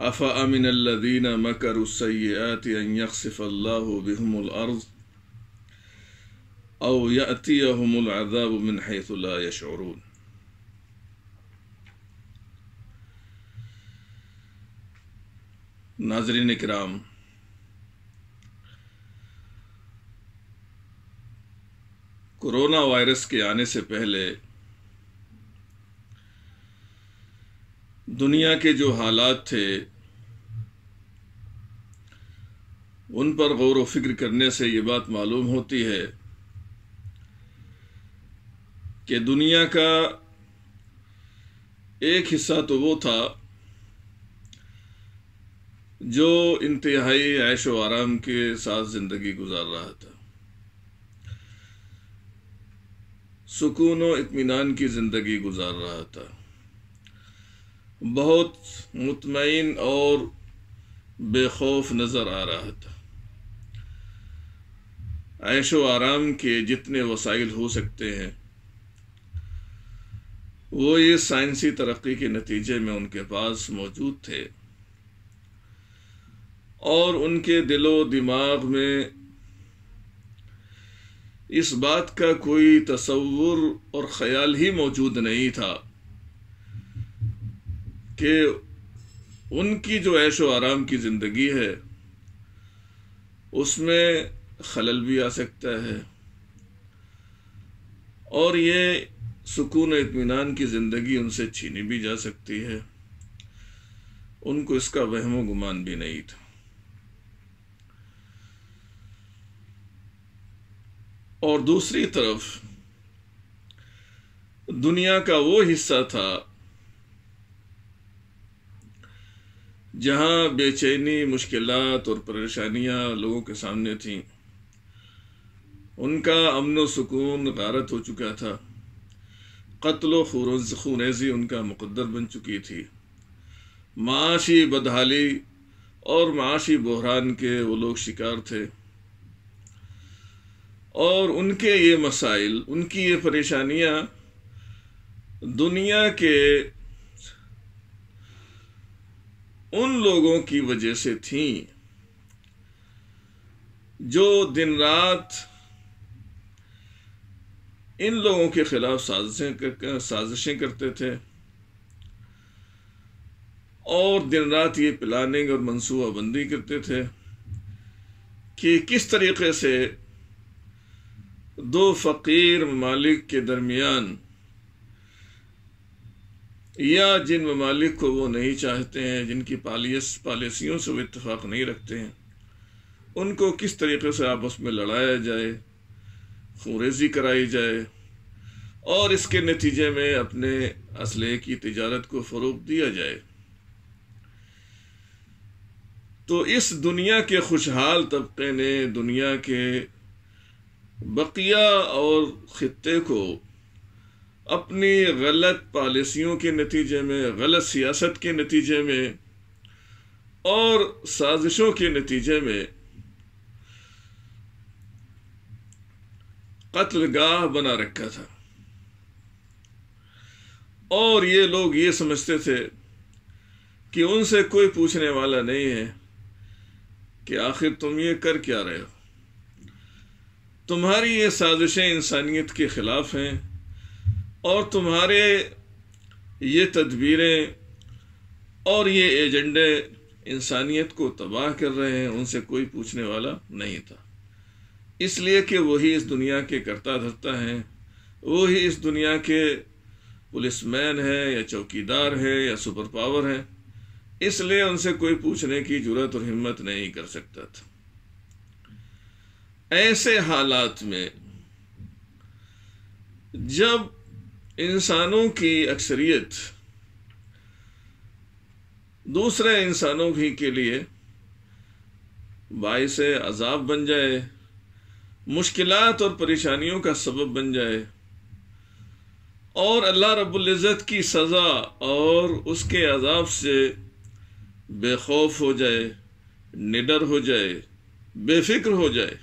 अफ़ा अमिन अल्लज़ीन मकरु बिहुमुल अर्ज़ औ यअतियहुमुल अज़ाबु मिन हैथु नाज़रीन किराम कोरोना वायरस के आने से पहले दुनिया के जो हालात थे उन पर गौर व फ़िक्र करने से ये बात मालूम होती है कि दुनिया का एक हिस्सा तो वो था जो इंतहाई ऐश व आराम के साथ ज़िंदगी गुजार रहा था। सुकून व इत्मीनान की ज़िंदगी गुजार रहा था। बहुत मुतमईन और बेखौफ नज़र आ रहा था। ऐशो आराम के जितने वसाइल हो सकते हैं, वो ये साइंसी तरक्की के नतीजे में उनके पास मौजूद थे। और उनके दिलो दिमाग में इस बात का कोई तस्वुर और ख्याल ही मौजूद नहीं था कि उनकी जो ऐशो आराम की ज़िंदगी है, उसमें खलल भी आ सकता है। और ये सुकून इतमान की ज़िंदगी उनसे छीनी भी जा सकती है। उनको इसका वहमो गुमान भी नहीं था। और दूसरी तरफ़, दुनिया का वो हिस्सा था जहाँ बेचैनी, मुश्किलात और परेशानियाँ लोगों के सामने थीं। उनका अमन सुकून गारत हो चुका था। कत्ल खूनेजी उनका मुकद्दर बन चुकी थी। माशी बदहाली और माशी बहरान के वो लोग शिकार थे। और उनके ये मसाइल, उनकी ये परेशानियाँ दुनिया के उन लोगों की वजह से थी, जो दिन रात इन लोगों के खिलाफ साजिशें कर, साजिशें करते थे। और दिन रात ये प्लानिंग और मनसूबाबंदी करते थे कि किस तरीके से दो फ़कीर ममालिक के दरमियान या जिन ममालिक को वो नहीं चाहते हैं जिनकी पालियस पॉलिसियों से वो इतफाक़ नहीं रखते हैं उनको किस तरीके से आपस में लड़ाया जाए खूरेजी कराई जाए और इसके नतीजे में अपने असले की तजारत को फ़रोग दिया जाए। तो इस दुनिया के खुशहाल तबके ने दुनिया के बकिया और ख़त्े को अपनी गलत पॉलिसियों के नतीजे में, गलत सियासत के नतीजे में और साजिशों के नतीजे में कत्लगाह बना रखा था। और ये लोग ये समझते थे कि उनसे कोई पूछने वाला नहीं है कि आखिर तुम ये कर क्या रहे हो। तुम्हारी ये साजिशें इंसानियत के ख़िलाफ़ हैं और तुम्हारे ये तदबीरें और ये एजेंडे इंसानियत को तबाह कर रहे हैं, उनसे कोई पूछने वाला नहीं था। इसलिए कि वही इस दुनिया के करता धरता हैं वही इस दुनिया के पुलिसमैन है, या चौकीदार है, या सुपर पावर है। इसलिए उनसे कोई पूछने की ज़रूरत और हिम्मत नहीं कर सकता था। ऐसे हालात में जब इंसानों की अक्सरियत दूसरे इंसानों ही के लिए बाइस अजाब बन जाए मुश्किलात और परेशानियों का सबब बन जाए। और अल्लाह रब्बुल इज़्ज़त की सज़ा और उसके अजाब से बेखौफ हो जाए, निडर हो जाए, बेफिक्र हो जाए।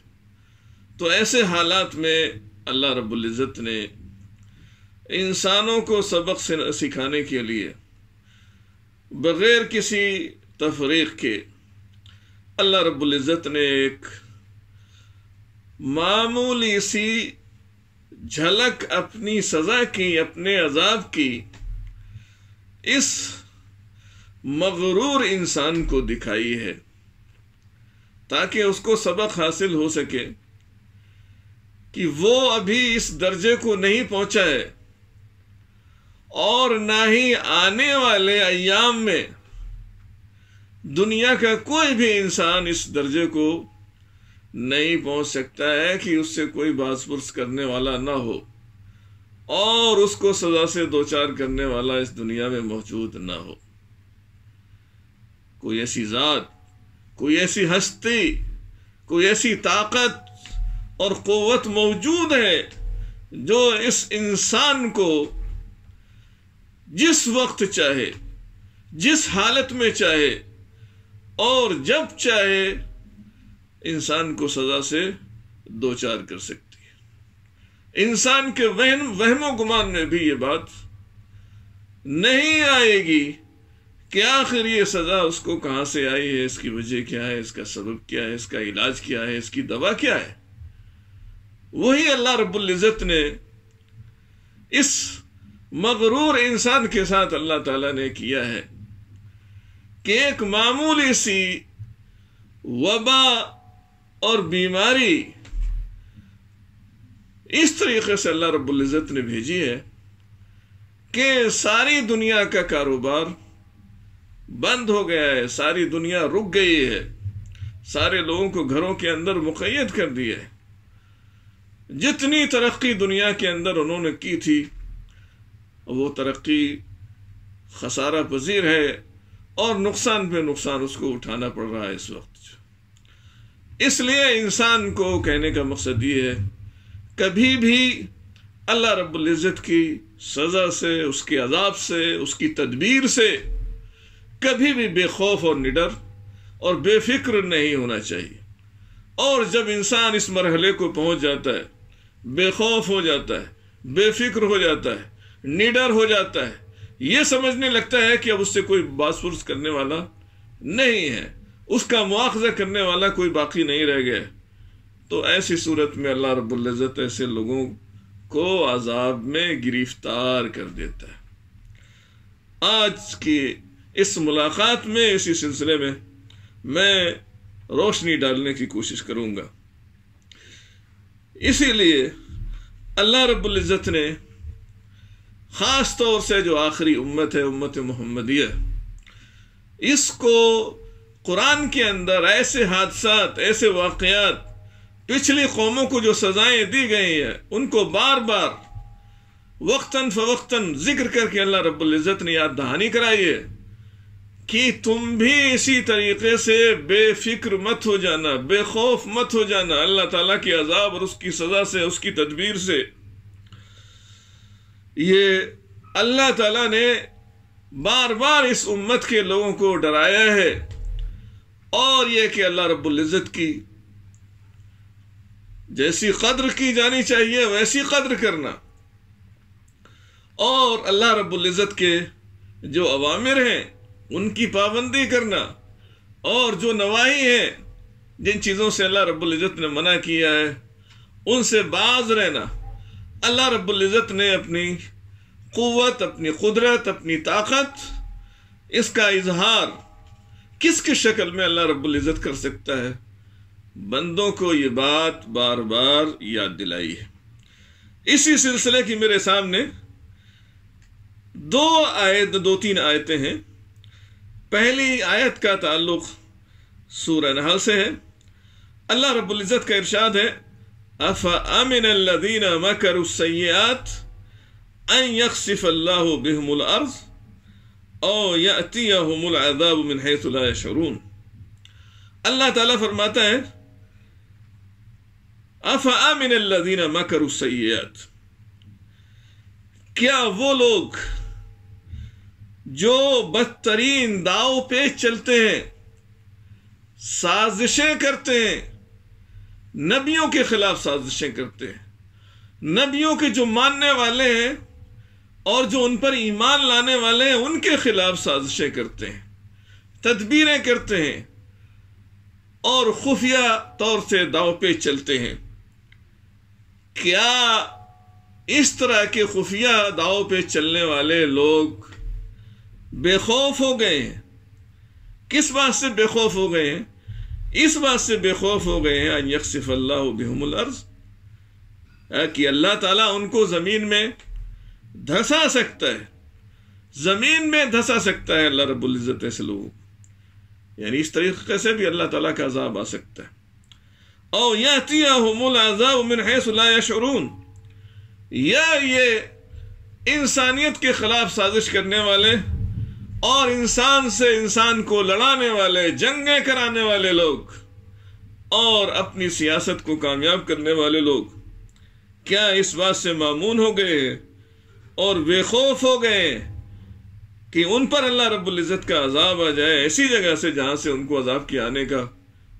तो ऐसे हालात में अल्लाह रब्बुल इज़्ज़त ने इंसानों को सबक सिखाने के लिए बग़ैर किसी तफरीक के अल्लाह रब्बुल इज़्ज़त ने एक मामूली सी झलक अपनी सज़ा की, अपने अजाब की, इस मगरूर इंसान को दिखाई है, ताकि उसको सबक हासिल हो सके कि वो अभी इस दर्जे को नहीं पहुँचा है, और ना ही आने वाले अयाम में दुनिया का कोई भी इंसान इस दर्जे को नहीं पहुँच सकता है कि उससे कोई बासपुरस करने वाला ना हो। और उसको सजा से दो चार करने वाला इस दुनिया में मौजूद ना हो। कोई ऐसी जात, कोई ऐसी हस्ती, कोई ऐसी ताकत और कुत मौजूद है जो इस इंसान को जिस वक्त चाहे, जिस हालत में चाहे और जब चाहे इंसान को सजा से दो चार कर सकती है। इंसान के वहम, वहमो गुमान में भी ये बात नहीं आएगी कि आखिर ये सजा उसको कहाँ से आई है, इसकी वजह क्या है, इसका सबब क्या है, इसका इलाज क्या है, इसकी दवा क्या है? वही अल्लाह रब्बुल इज़्ज़त ने इस मगरूर इंसान के साथ अल्लाह ताला ने किया है कि एक मामूली सी वबा और बीमारी। इस तरीके से अल्लाह रब्बुल इज़्ज़त ने भेजी है कि सारी दुनिया का कारोबार बंद हो गया है, सारी दुनिया रुक गई है, सारे लोगों को घरों के अंदर मुकैद कर दिया है। जितनी तरक्की दुनिया के अंदर उन्होंने की थी, वो तरक्की खसारा पजीर है और नुकसान पे नुकसान उसको उठाना पड़ रहा है इस वक्त। इसलिए इंसान को कहने का मकसद ये है, कभी भी अल्लाह रब्बुल इज़्ज़त की सज़ा से, उसके अजाब से, उसकी तदबीर से कभी भी बेखौफ और निडर और बेफिक्र नहीं होना चाहिए। और जब इंसान इस मरहले को पहुँच जाता है, बेखौफ हो जाता है, बेफिक्र हो जाता है, निडर हो जाता है, ये समझने लगता है कि अब उससे कोई बासपुरस करने वाला नहीं है। उसका मुआवजा करने वाला कोई बाकी नहीं रह गया। तो ऐसी सूरत में अल्लाह रब्ज़त ऐसे लोगों को अजाब में गिरफ़्तार कर देता है। आज की इस मुलाकात में, इसी सिलसिले में मैं रोशनी डालने की कोशिश करूँगा। इसीलिए अल्लाह रब्बुल इज़्ज़त ने ख़ास तौर से जो आखिरी उम्मत है, उम्मत मोहम्मदिया, इसको कुरान के अंदर ऐसे हादसा ऐसे वाक़ात पिछली कौमों को जो सज़ाएँ दी गई हैं, उनको बार बार वक्ता फ़वक्ता ज़िक्र करके अल्लाह रब्बुल इज़्ज़त ने याद दहानी कराई है कि तुम भी इसी तरीके से बेफिक्र मत हो जाना, बेखौफ मत हो जाना अल्लाह ताला की अजाब और उसकी सजा से, उसकी तदबीर से। ये अल्लाह ताला ने बार बार इस उम्मत के लोगों को डराया है। और यह कि अल्लाह रब्बुल इज़्ज़त की, जैसी कद्र की जानी चाहिए, वैसी कद्र करना। और अल्लाह रब्बुल इज़्ज़त के जो अवामिर हैं, उनकी पाबंदी करना। और जो नवाही है, जिन चीज़ों से अल्लाह रब्बुल इज़्ज़त ने मना किया है, उनसे बाज रहना। अल्लाह रब्बुल इज़्ज़त ने अपनी क़ुव्वत अपनी कुदरत, अपनी ताकत, इसका इजहार किस किस शक्ल में अल्लाह रब्बुल इज़्ज़त कर सकता है? बंदों को ये बात बार बार याद दिलाई है। इसी सिलसिले की मेरे सामने दो आयत, दो तीन आयतें हैं। पहली आयत का ताल्लुक सूर नहल से है। अल्लाह रब्बुल इज़्ज़त का इरशाद है, अफ अमिन मकर सयात अन अल्लाह बिहमुल अर्ज़? और यअतियहुमुल अज़ाब मिन हैसु ला यशऊरून अल्लाह ताला फरमाता है अफ आमिन अल्लादीन मकर सैयत क्या वो लोग जो बदतरीन दाव पे चलते हैं साजिशें करते हैं नबियों के खिलाफ साजिशें करते हैं नबियों के जो मानने वाले हैं और जो उन पर ईमान लाने वाले हैं, उनके खिलाफ साजिशें करते हैं, तदबीरें करते हैं और खुफिया तौर से दाव पे चलते हैं। क्या इस तरह के खुफिया दाव पे चलने वाले लोग बेखौफ हो गए हैं? किस बात से बेखौफ हो गए हैं? इस बात से बेखौफ हो गए हैं यकसिफ अल्लाह बेहमुल अर्ज़, कि अल्लाह ताला उनको ज़मीन में धसा सकता है। ज़मीन में धसा सकता है अल्लाह रब्बुल इज़्ज़त ऐसे लोगों यानी इस तरीके से भी अल्लाह ताला का अजाब आ सकता है। और यतियामिन हैसलाशरून या ये इंसानियत के खिलाफ साजिश करने वाले और इंसान से इंसान को लड़ाने वाले, जंगें कराने वाले लोग और अपनी सियासत को कामयाब करने वाले लोग, क्या इस बात से मामून हो गए और बेखौफ हो गए कि उन पर अल्लाह रब्बुल इज़्ज़त का अजाब आ जाए, ऐसी जगह से जहाँ से उनको अजाब के आने का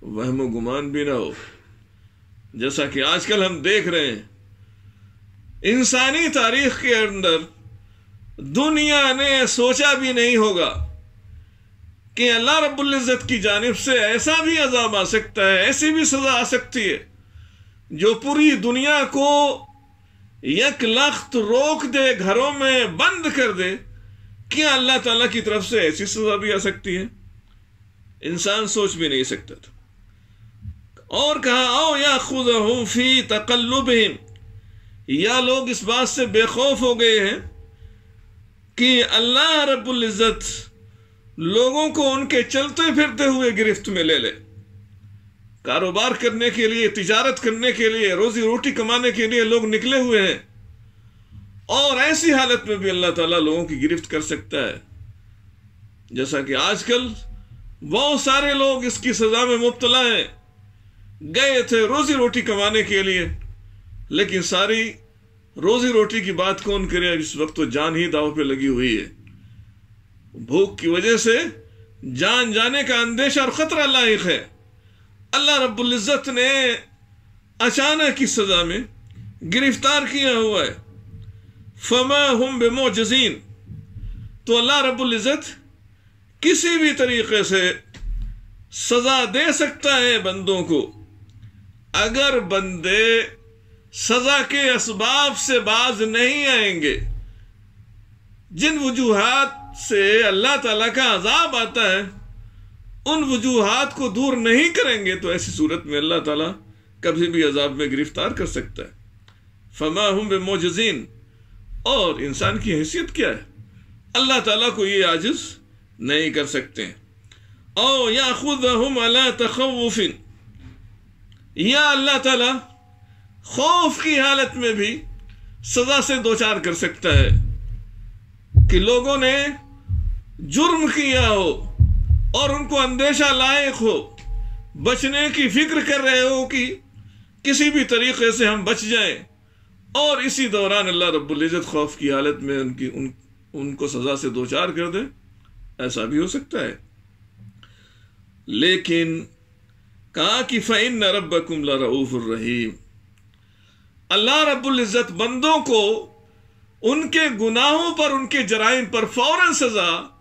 वहम गुमान भी ना हो। जैसा कि आजकल हम देख रहे हैं, इंसानी तारीख के अंदर दुनिया ने सोचा भी नहीं होगा कि अल्लाह रब्बुल इज़्ज़त की जानब से ऐसा भी अजाब आ सकता है, ऐसी भी सजा आ सकती है, जो पूरी दुनिया को यक लख्त रोक दे, घरों में बंद कर दे। क्या अल्लाह ताला की तरफ़ से ऐसी सजा भी आ सकती है? इंसान सोच भी नहीं सकता था। और कहा, आओ या खुद फ़ी तकल्लुब या लोग इस बात से बेखौफ हो गए हैं कि अल्लाह रब्बुल इज़्ज़त लोगों को उनके चलते फिरते हुए गिरफ्त में ले ले। कारोबार करने के लिए, तिजारत करने के लिए, रोजी रोटी कमाने के लिए लोग निकले हुए हैं। और ऐसी हालत में भी अल्लाह ताला लोगों की गिरफ्त कर सकता है। जैसा कि आजकल बहुत सारे लोग इसकी सजा में मुबतला हैं। गए थे रोजी रोटी कमाने के लिए, लेकिन सारी रोजी रोटी की बात कौन करे? इस वक्त तो जान ही दाव पे लगी हुई है। भूख की वजह से जान जाने का अंदेशा और खतरा लायक है। अल्लाह रब्बुल इज़्ज़त ने अचानक की सजा में गिरफ़्तार किया हुआ है। फमा हम बेमोजीन तो अल्लाह रब्बुल इज़्ज़त किसी भी तरीके से सजा दे सकता है बंदों को। अगर बंदे सजा के असबाब से बाज नहीं आएँगे, जिन वजूहत से अल्लाह ताला का अजाब आता है उन वजूहत को दूर नहीं करेंगे तो ऐसी सूरत में अल्लाह ताला कभी भी अजाब में गिरफ़्तार कर सकता है। फमा हम बेमोजीन और इंसान की हैसियत क्या है? अल्लाह ताला को ये आजिज नहीं कर सकते ओ या खुद हम तखवफिन या अल्लाह ताला, खौफ की हालत में भी सजा से दो चार कर सकता है कि लोगों ने जुर्म किया हो और उनको अंदेशा लायक हो, बचने की फ़िक्र कर रहे हो कि किसी भी तरीके से हम बच जाएँ। और इसी दौरान अल्लाह रब्बुल इज़्ज़त खौफ की हालत में उनकी, उन, उनको सज़ा से दो चार कर दे। ऐसा भी हो सकता है। लेकिन कहा कि फ़ैन न रबकुम रहीम। अल्लाह रब्बुल इज़्ज़त बंदों को उनके गुनाहों पर, उनके जराइम पर फ़ौरन सज़ा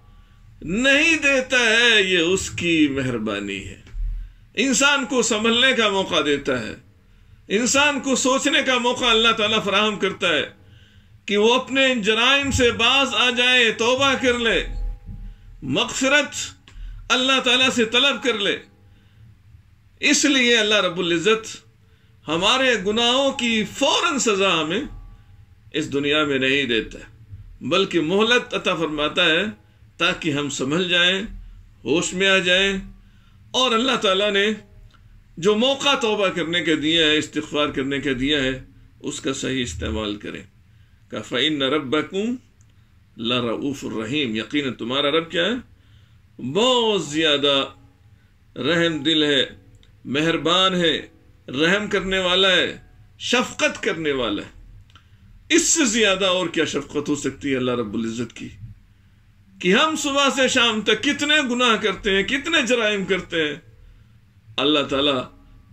नहीं देता है, ये उसकी मेहरबानी है। इंसान को संभलने का मौका देता है। इंसान को सोचने का मौका अल्लाह ताला फराहम करता है कि वो अपने जराइम से बाज आ जाए, तोबा कर ले, मगफरत अल्लाह ताला से तलब कर ले। इसलिए अल्लाह रब्बुल इज़्ज़त हमारे गुनाहों की फ़ौरन सज़ा हमें इस दुनिया में नहीं देता बल्कि मोहलत अता फरमाता है ताकि हम संभल जाएँ, होश में आ जाएँ। और अल्लाह ताला ने जो मौका तोबा करने के दिया है इस्तफार करने के दिया है, उसका सही इस्तेमाल करें। का फ़ैन रबकुम रऊफ़ रहीम। यकीन तुम्हारा रब क्या है? बहुत ज़्यादा रहम दिल है, मेहरबान है, रहम करने वाला है, शफकत करने वाला है। इससे ज़्यादा और क्या शफकत हो सकती है अल्लाह रब्बुल इज़्ज़त की? कि हम सुबह से शाम तक कितने गुनाह करते हैं, कितने जराइम करते हैं। अल्लाह ताला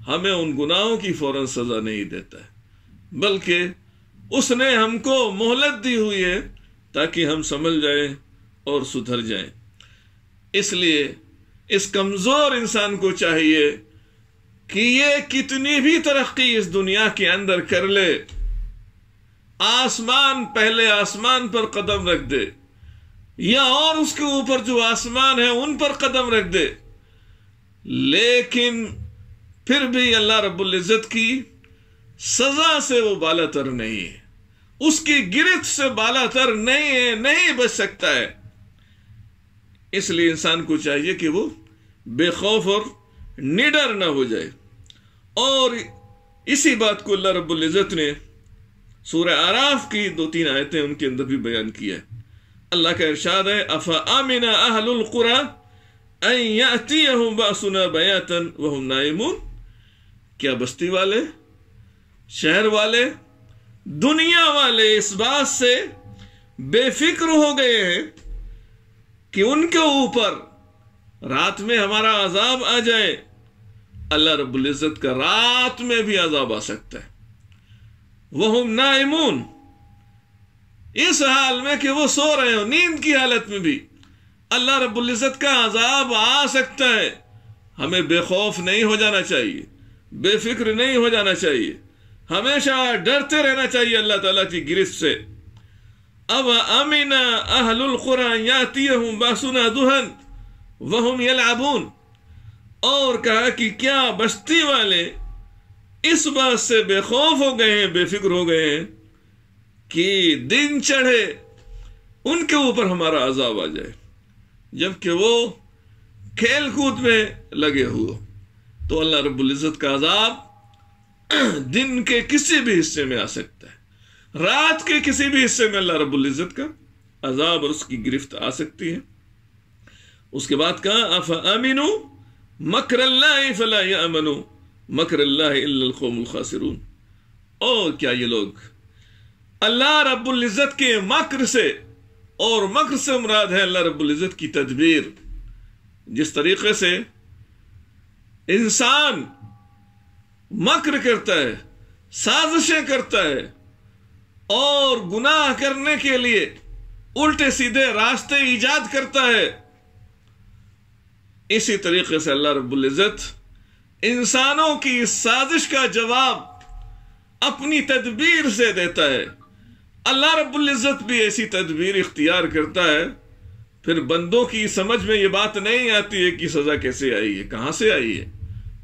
हमें उन गुनाहों की फ़ौरन सजा नहीं देता है। बल्कि उसने हमको मोहलत दी हुई है ताकि हम समझ जाएँ और सुधर जाएँ। इसलिए इस कमज़ोर इंसान को चाहिए कि ये कितनी भी तरक्की इस दुनिया के अंदर कर ले, आसमान पहले आसमान पर कदम रख दे। या और उसके ऊपर जो आसमान है, उन पर कदम रख दे। लेकिन फिर भी अल्लाह रब्बुल इज़्ज़त की सजा से वो बालातर नहीं है। उसकी गिरफ्त से बालातर नहीं है, नहीं बच सकता है। इसलिए इंसान को चाहिए कि वो बेखौफ और निडर ना हो जाए। और इसी बात को अल्लाह रब्बुल इज़्ज़त ने सूरह आराफ की दो तीन आयतें उनके अंदर भी बयान किया है। अल्लाह का इरशाद है, अफा आमिना अहलुल कुरा बासुना बयातन वह नाइमून क्या बस्ती वाले, शहर वाले, दुनिया वाले इस बात से बेफिक्र हो गए हैं कि उनके ऊपर रात में हमारा अजाब आ जाए, अल्लाह रब्बुल इज़्ज़त का रात में भी अजाब आ सकता है। वह नाइमून इस हाल में कि वो सो रहे हो, नींद की हालत में भी। अल्लाह रब्बुल इज़्ज़त का अजाब आ सकता है। हमें बेखौफ नहीं हो जाना चाहिए, बेफिक्र नहीं हो जाना चाहिए। हमेशा डरते रहना चाहिए अल्लाह ताला की गिरफ्त से। अब अमीना अहलुल कुरान बासुना दुहन, वहम यलाबून और कहा कि क्या बस्ती वाले इस बात से बेखौफ हो गए हैं, बेफिक्र हो गए हैं कि दिन चढ़े, उनके ऊपर हमारा अजाब आ जाए। जबकि वो खेल कूद में लगे हुए। तो अल्लाह रब्बुल इज़्ज़त का अजाब दिन के किसी भी हिस्से में आ सकता है। रात के किसी भी हिस्से में अल्लाह रब्बुल इज़्ज़त का अजाब और उसकी गिरफ्त आ सकती है। उसके बाद कहा, अफ अमीनु मकर फला अमनु मकर खासिरून। और क्या ये लोग अल्लाह रब्बुल इज़्ज़त के मक्र से, और मक्र से मुराद है अल्लाह रब्बुल इज़्ज़त की तदबीर। जिस तरीके से इंसान मक्र करता है, साजिशें करता है, और गुनाह करने के लिए उल्टे सीधे रास्ते ईजाद करता है, इसी तरीके से अल्लाह रब्बुल इज़्ज़त इंसानों की साजिश का जवाब अपनी तदबीर से देता है। अल्लाह रब्बुल इज़्ज़त भी ऐसी तदबीर इख्तियार करता है, फिर बंदों की समझ में ये बात नहीं आती है कि सज़ा कैसे आई है, कहाँ से आई है?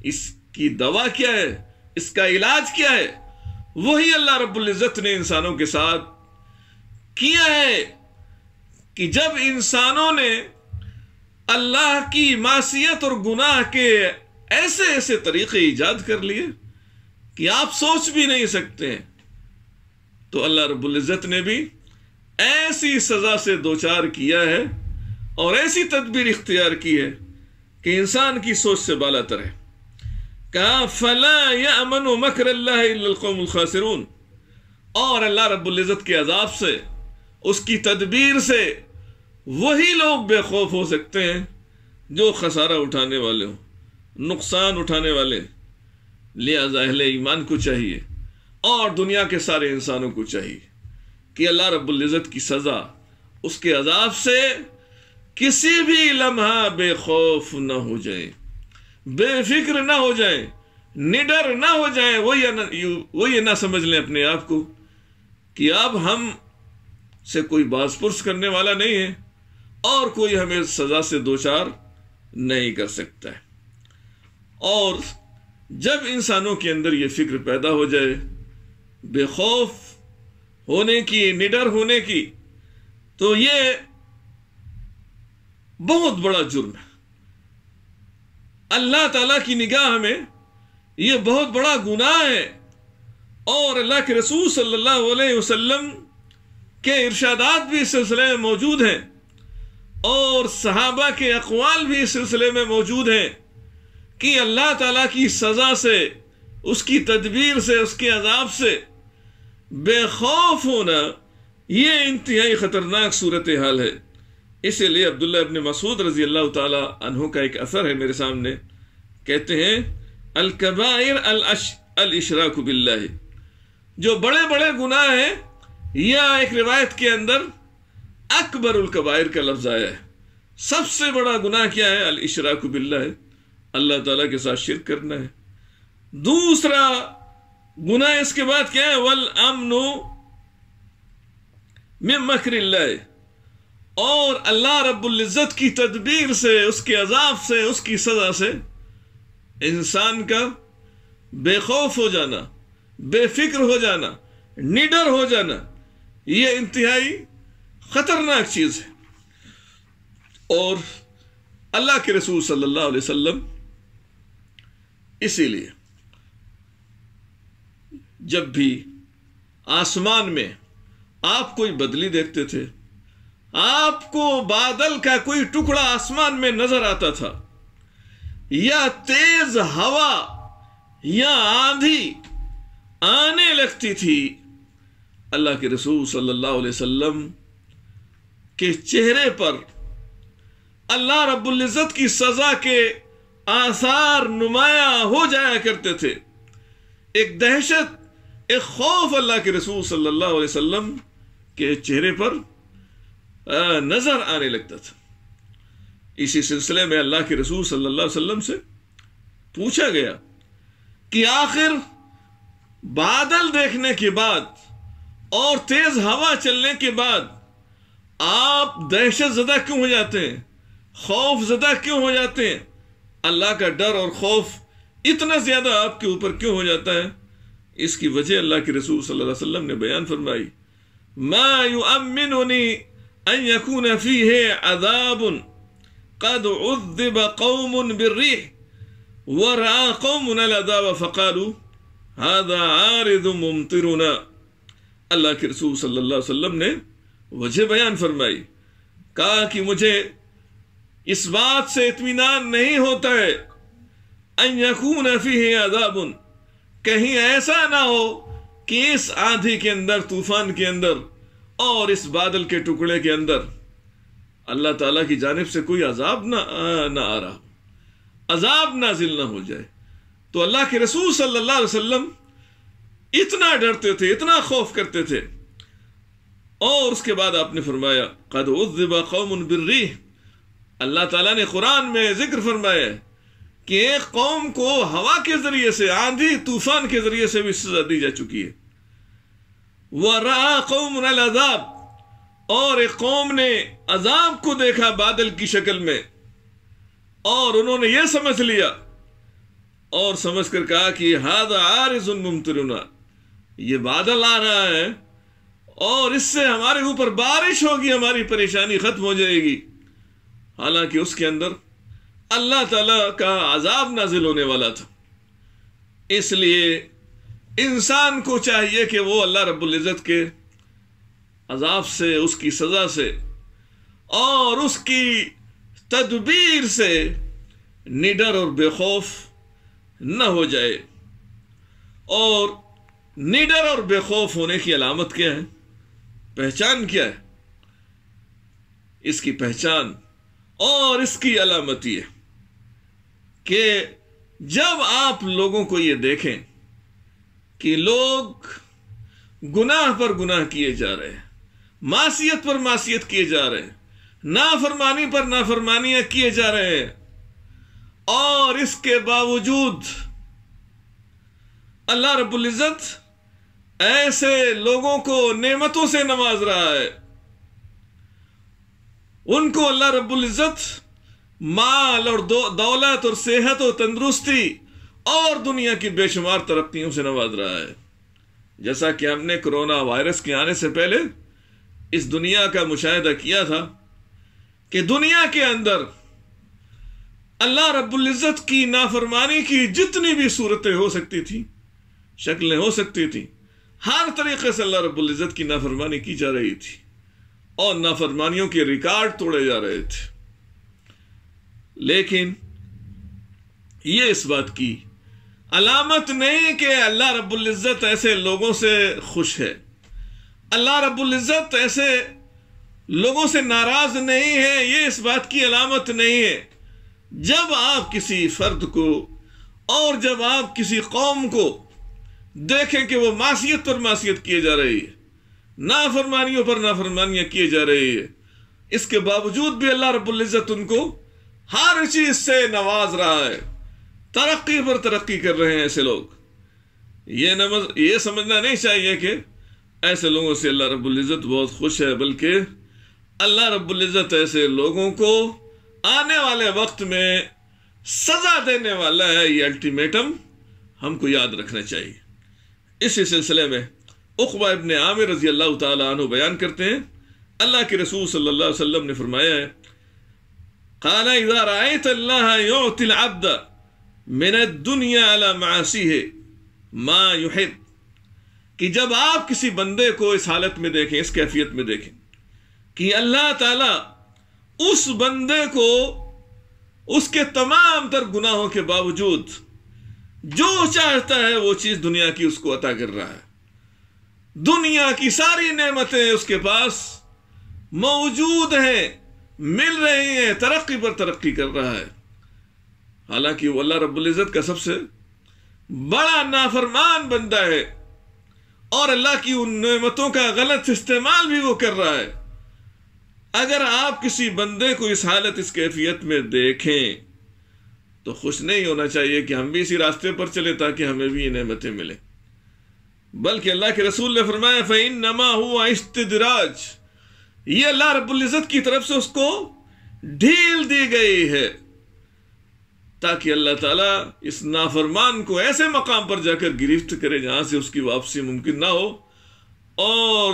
इसकी दवा क्या है? इसका इलाज क्या है? वही अल्लाह रब्बुल इज़्ज़त ने इंसानों के साथ किया है कि जब इंसानों ने अल्लाह की मासीत और गुनाह के ऐसे ऐसे तरीके ईजाद कर लिए कि आप सोच भी नहीं सकते हैं। तो अल्लाह रब्बुल इज़्ज़त ने भी ऐसी सज़ा से दो चार किया है और ऐसी तदबीर इख्तियार की है कि इंसान की सोच से बाला तरह कहा, फला या अमन मकर अल्लाहसिरून और अल्लाह रब्बुल इज़्ज़त के अजाब से, उसकी तदबीर से वही लोग बेखौफ हो सकते हैं जो खसारा उठाने वाले हो, नुकसान उठाने वाले। लिहाजा अहले ईमान को चाहिए। और दुनिया के सारे इंसानों को चाहिए कि अल्लाह रब्बुल इज़्ज़त की सज़ा उसके अजाब से किसी भी लम्हा बेखौफ ना हो जाए, बेफिक्र ना हो जाए, निडर ना हो जाए वो ये ना ये ना समझ लें अपने आप को कि अब हम से कोई बाजपुरस करने वाला नहीं है और कोई हमें सजा से दो चार नहीं कर सकता है। और जब इंसानों के अंदर ये फ़िक्र पैदा हो जाए बेखौफ होने की, निडर होने की तो ये बहुत बड़ा जुर्म है। अल्लाह ताला की निगाह में ये बहुत बड़ा गुनाह है। और अल्लाह के रसूल सल्लल्लाहु अलैहि वसल्लम के इर्शादात भी इस सिलसिले में मौजूद हैं। और सहाबा के अकवाल भी इस सिलसिले में मौजूद हैं कि अल्लाह ताला की सज़ा से, उसकी तदबीर से, उसके अजाब से बेखौफ होना यह इंतहाई ख़तरनाक सूरत हाल है। इसीलिए अब्दुल्ला इब्न मसूद रज़ी अल्लाह अनहु का एक असर है मेरे सामने। कहते हैं अल कबायर अल इशराक बिल्लाह। जो बड़े बड़े गुनाह हैं, यह एक रिवायत के अंदर अकबर उल कबायर का लफ्ज आया है। सबसे बड़ा गुनाह क्या है? अल इशराक बिल्लाह। अल्लाह ताला के साथ शिरक करना है। दूसरा गुनाह इसके बाद क्या है? वल अमनो में मकर और अल्लाह रब्बुल इज़्ज़त की तदबीर से, उसके अजाब से, उसकी सजा से इंसान का बेखौफ हो जाना, बेफिक्र हो जाना, निडर हो जाना यह इंतहाई खतरनाक चीज़ है। और अल्लाह के रसूल सल्लल्लाहु अलैहि वसल्लम इसीलिए जब भी आसमान में आप कोई बदली देखते थे, आपको बादल का कोई टुकड़ा आसमान में नज़र आता था, या तेज हवा या आंधी आने लगती थी, अल्लाह के रसूल सल्लल्लाहु अलैहि वसल्लम के चेहरे पर अल्लाह रब्बुल इज़्ज़त की सजा के आसार नुमाया हो जाया करते थे। एक दहशत एक खौफ अल्लाह के रसूल सल्लल्लाहु अलैहि वसल्लम के चेहरे पर नज़र आने लगता था। इसी सिलसिले में अल्लाह के रसूल सल्लल्लाहु अलैहि वसल्लम से पूछा गया कि आखिर बादल देखने के बाद और तेज हवा चलने के बाद आप दहशत जदा क्यों हो जाते हैं? खौफ जदा क्यों हो जाते हैं? अल्लाह का डर और खौफ इतना ज़्यादा आपके ऊपर क्यों हो जाता है? इसकी वजह अल्लाह के रसूल सल्लल्लाहु अलैहि वसल्लम ने बयान फरमाई, मा युअम्मिनुनी अन यकून फीहे अल्लाह के रसूल सल्लल्लाहु अलैहि वसल्लम ने वजह बयान फरमाई कहा कि मुझे इस बात से इत्मीनान नहीं होता है अन यकून फीहे अदाबुन कहीं ऐसा ना हो कि इस आंधी के अंदर, तूफ़ान के अंदर और इस बादल के टुकड़े के अंदर अल्लाह ताला की जानब से कोई अजाब ना ना आ रहा अजाब नाजिल ना हो जाए। तो अल्लाह के रसूल सल्लल्लाहु अलैहि वसल्लम इतना डरते थे, इतना खौफ करते थे। और उसके बाद आपने फरमाया, कद उद्दिबा कौम बिर्री अल्लाह ताला ने कुरान में ज़िक्र फरमाया कि एक कौम को हवा के ज़रिए से, आंधी, तूफ़ान के ज़रिए से भी सजा दी जा चुकी है। वह रहा कौम अजाब और एक कौम ने अजाब को देखा बादल की शक्ल में। और उन्होंने यह समझ लिया और समझकर कहा कि हाद आरिजुलमुमतरुना ये बादल आ रहा है और इससे हमारे ऊपर बारिश होगी, हमारी परेशानी खत्म हो जाएगी। हालाँकि उसके अंदर अल्लाह ताला का आज़ाब नाजिल होने वाला था। इसलिए इंसान को चाहिए कि वो अल्लाह रब्बुल इज़्ज़त के अजाब से, उसकी सज़ा से और उसकी तदबीर से निडर और बेखौफ न हो जाए। और निडर और बेखौफ होने की अलामत क्या है? पहचान क्या है? इसकी पहचान और इसकी अलामत यह कि जब आप लोगों को यह देखें कि लोग गुनाह पर गुनाह किए जा रहे हैं मासीत पर मासीत किए जा रहे हैं, नाफरमानी पर नाफरमानियाँ किए जा रहे हैं, और इसके बावजूद अल्लाह रब्बुल इज़्ज़त ऐसे लोगों को नेमतों से नवाज़ रहा है। उनको अल्लाह रब्बुल इज़्ज़त माल और दौलत और सेहत और तंदुरुस्ती और दुनिया की बेशुमार तरक्तियों से नवाज़ रहा है। जैसा कि हमने कोरोना वायरस के आने से पहले इस दुनिया का मुशाहिदा किया था कि दुनिया के अंदर अल्लाह रब्बुल इज़्ज़त की नाफरमानी की जितनी भी सूरतें हो सकती थी, शक्लें हो सकती थी, हर तरीके से अल्लाह रब्बुल इज़्ज़त की नाफरमानी की जा रही थी और नाफरमानियों के रिकॉर्ड तोड़े जा रहे थे। लेकिन ये इस बात की अलामत नहीं कि अल्लाह रब्बुल इज़्ज़त ऐसे लोगों से खुश है। अल्लाह रब्बुल इज़्ज़त ऐसे लोगों से नाराज़ नहीं है, ये इस बात की अलामत नहीं है। जब आप किसी फर्द को और जब आप किसी कौम को देखें कि वो मासीत पर मासीत किए जा रही है, नाफरमानियों पर नाफरमानियाँ किए जा रही है, इसके बावजूद भी अल्लाह रब्बुल इज़्ज़त उनको हर चीज़ से नवाज़ रहा है। तरक्की पर तरक्की कर रहे हैं ऐसे लोग। ये नमज, ये समझना नहीं चाहिए कि ऐसे लोगों से अल्लाह रब्बुल इज़्ज़त बहुत खुश है, बल्कि अल्लाह रब्बुल इज़्ज़त ऐसे लोगों को आने वाले वक्त में सजा देने वाला है। ये अल्टीमेटम हमको याद रखना चाहिए। इसी सिलसिले में उकबा इबन आमिर रज़ी अल्लाह तु बयान करते हैं। अल्लाह के रसूल सल्लल्लाहु अलैहि वसल्लम ने फरमाया है इज़ा रायत अल्लाह युतिल अब्द मिन दुनिया अला मासी है मा युहिब कि जब आप किसी बंदे को इस हालत में देखें, इस कैफियत में देखें, कि अल्लाह ताला उस बंदे को उसके तमाम तर गुनाहों के बावजूद जो चाहता है वो चीज़ दुनिया की उसको अता कर रहा है। दुनिया की सारी नेमतें उसके पास मौजूद हैं। मिल रही हैं, तरक्की पर तरक्की कर रहा है। हालाँकि वो अल्लाह रब्बुल इज़्ज़त का सबसे बड़ा नाफरमान बंदा है और अल्लाह की उन नेमतों का गलत इस्तेमाल भी वो कर रहा है। अगर आप किसी बंदे को इस हालत, इस कैफियत में देखें तो खुश नहीं होना चाहिए कि हम भी इसी रास्ते पर चले ताकि हमें भी ये नेमतें मिले। बल्कि अल्लाह के रसूल ने फरमाया, फ़ैन नमा हुआ इस्तराज ये अल्लाह रब्बुल की तरफ़ से उसको ढील दी गई है, ताकि अल्लाह ताला इस नाफरमान को ऐसे मकाम पर जाकर गिरफ्त करे जहाँ से उसकी वापसी मुमकिन ना हो, और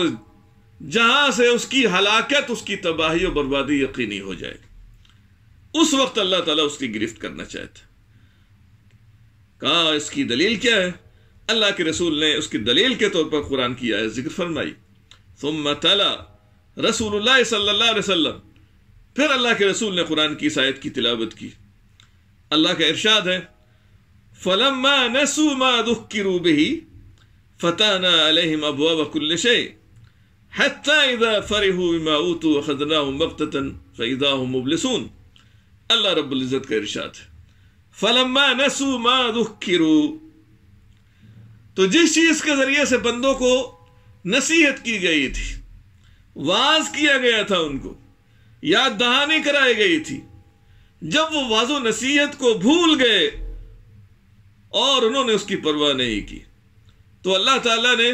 जहाँ से उसकी हलाकत, उसकी तबाही और बर्बादी यकीनी हो जाए। उस वक्त अल्लाह ताला उसकी गिरफ्त करना चाहता कहा, इसकी दलील क्या है? अल्लाह के रसूल ने उसकी दलील के तौर पर कुरान की आयत ज़िक्र फरमाई तुम तला रसूल वसल्लम। फिर अल्लाह के रसूल ने कुरान की आयत की तिलावत की। अल्लाह का इरशाद है, फलम्मा नसू मा दुखिरू बिही फताना अलैहिम अबवाब कुल्ल शै। हत्ता इदा फरिहु बिमा ऊतु अखदनाहुम बगततन फइदा हुम मुबलिसून। अल्लाह रब्बुल इज़्ज़त का इरशाद है। फलम्मा मा दुखिरू तो जिस चीज़ के ज़रिए से बंदों को नसीहत की गई थी वाज किया गया था उनको। याद दहानी कराई गई थी। जब वो वाजो नसीहत को भूल गए और उन्होंने उसकी परवाह नहीं की तो अल्लाह ताला ने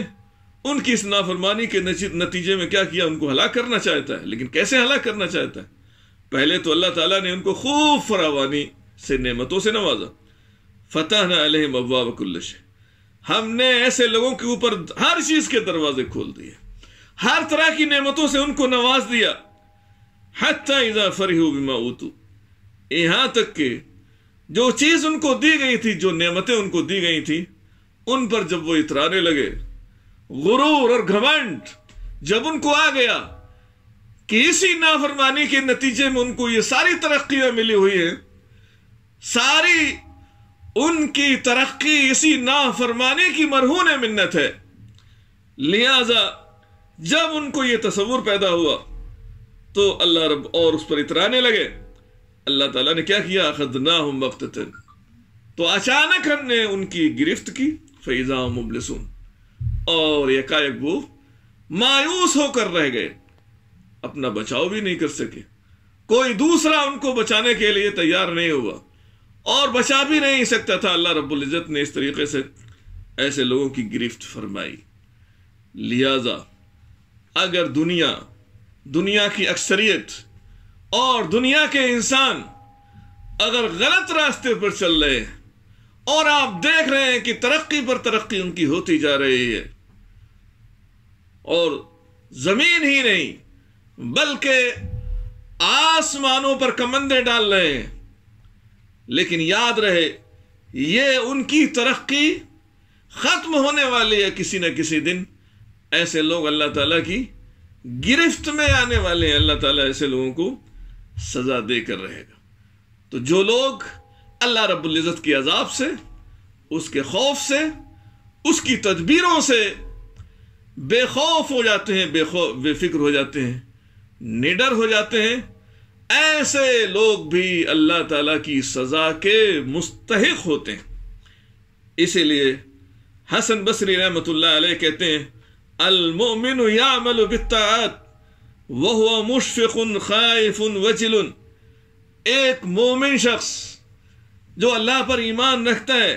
उनकी इस नाफरमानी के नतीजे में क्या किया? उनको हलाक करना चाहता है। लेकिन कैसे हलाक करना चाहता है? पहले तो अल्लाह ताला ने उनको खूब फरावानी से, नेमतों से नवाजा। फतह न अलहम हमने ऐसे लोगों के ऊपर हर चीज़ के दरवाजे खोल दिए। हर तरह की नेमतों से उनको नवाज़ दिया। हत्ता इजा फरहू बिमा यहाँ तक कि जो चीज़ उनको दी गई थी, जो नेमतें उनको दी गई थी, उन पर जब वो इतराने लगे, गुरूर और घमंड जब उनको आ गया कि इसी नाफरमानी के नतीजे में उनको ये सारी तरक्कियाँ मिली हुई है, सारी उनकी तरक्की इसी नाफरमानी की मरहून मिन्नत है। लिहाजा जब उनको ये तस्वुर पैदा हुआ तो अल्लाह रब और उस पर इतराने लगे। अल्लाह ताला ने क्या किया? खदना हम वक्त तो अचानक हमने उनकी गिरफ्त की, फैज़ा मुबलसून। और एकाएक वो मायूस होकर रह गए। अपना बचाव भी नहीं कर सके। कोई दूसरा उनको बचाने के लिए तैयार नहीं हुआ। और बचा भी नहीं सकता था। अल्लाह रब्बुल इज़्ज़त ने इस तरीके से ऐसे लोगों की गिरफ्त फरमाई। लिहाजा अगर दुनिया दुनिया की अक्सरियत और दुनिया के इंसान अगर गलत रास्ते पर चल रहे हैं और आप देख रहे हैं कि तरक्की पर तरक्की उनकी होती जा रही है, और ज़मीन ही नहीं, बल्कि आसमानों पर कमंदे डाल रहे हैं, लेकिन याद रहे, ये उनकी तरक्की खत्म होने वाली है किसी न किसी दिन। ऐसे लोग अल्लाह ताला की गिरफ्त में आने वाले हैं। अल्लाह ताला ऐसे लोगों को सजा देकर रहेगा। तो जो लोग अल्लाह रब्ज़त के अजाब से, उसके खौफ से, उसकी तदबीरों से बेखौफ हो जाते हैं बेखौफ बेफिक्र हो जाते हैं, निडर हो जाते हैं, ऐसे लोग भी अल्लाह ताला की सज़ा के मुस्तक होते हैं। इसीलिए हसन बसरी रहमत कहते हैं अलमोमिन यामल बित्तात वह मुशफ़िन खाइफुन वजिलन एक मोमिन शख्स जो अल्लाह पर ईमान रखता है,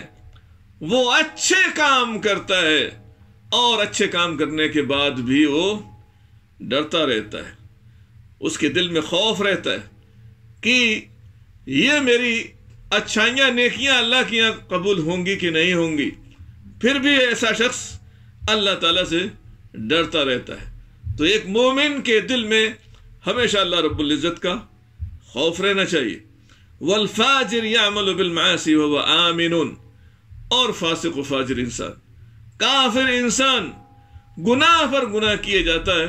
वो अच्छे काम करता है और अच्छे काम करने के बाद भी वो डरता रहता है। उसके दिल में खौफ रहता है कि ये मेरी अच्छाइयाँ, नेकियाँ अल्लाह की कबूल होंगी कि नहीं होंगी। फिर भी ऐसा शख्स अल्लाह ताला से डरता रहता है। तो एक मोमिन के दिल में हमेशा अल्लाह रब्बुल इज़्ज़त का खौफ रहना चाहिए। वलफाजिर यामल बिलमासी व आमिन और फासिक फाजिर इंसान। काफिर इंसान गुनाह पर गुनाह किए जाता है,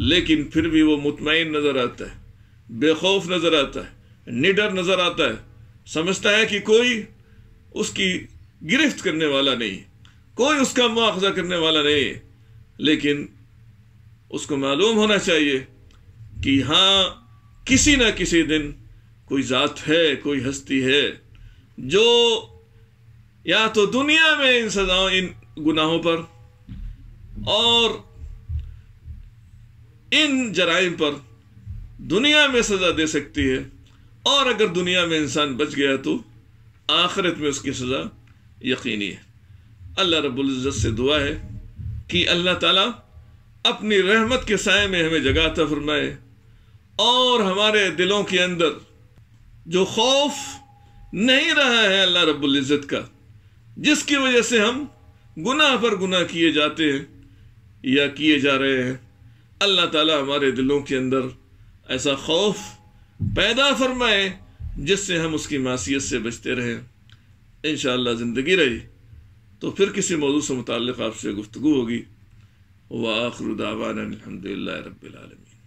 लेकिन फिर भी वो मुतमिन नज़र आता है, बेखौफ नज़र आता है, निडर नज़र आता है। समझता है कि कोई उसकी गिरफ्त करने वाला नहीं, कोई उसका मुआवजा करने वाला नहीं। लेकिन उसको मालूम होना चाहिए कि हाँ किसी ना किसी दिन कोई ज़ात है, कोई हस्ती है, जो या तो दुनिया में इन सजाओं इन गुनाहों पर और इन जराइम पर दुनिया में सज़ा दे सकती है। और अगर दुनिया में इंसान बच गया तो आखिरत में उसकी सज़ा यकीनी है। अल्लाह रब्ज़त से दुआ है। कि अल्लाह ताला अपनी रहमत के साय में हमें जगाता फरमाए और हमारे दिलों के अंदर जो खौफ नहीं रहा है अल्लाह रब्बुल इज़्ज़त का, जिसकी वजह से हम गुनाह पर गुनाह किए जाते हैं या किए जा रहे हैं, अल्लाह ताला हमारे दिलों के अंदर ऐसा खौफ पैदा फरमाए जिससे हम उसकी मासीत से बचते रहें। इन ज़िंदगी रही। तो फिर किसी मौजू से मुतल आपसे गुफ्तु होगी। वाखरुदावान अलहमदिल्ला रबालमी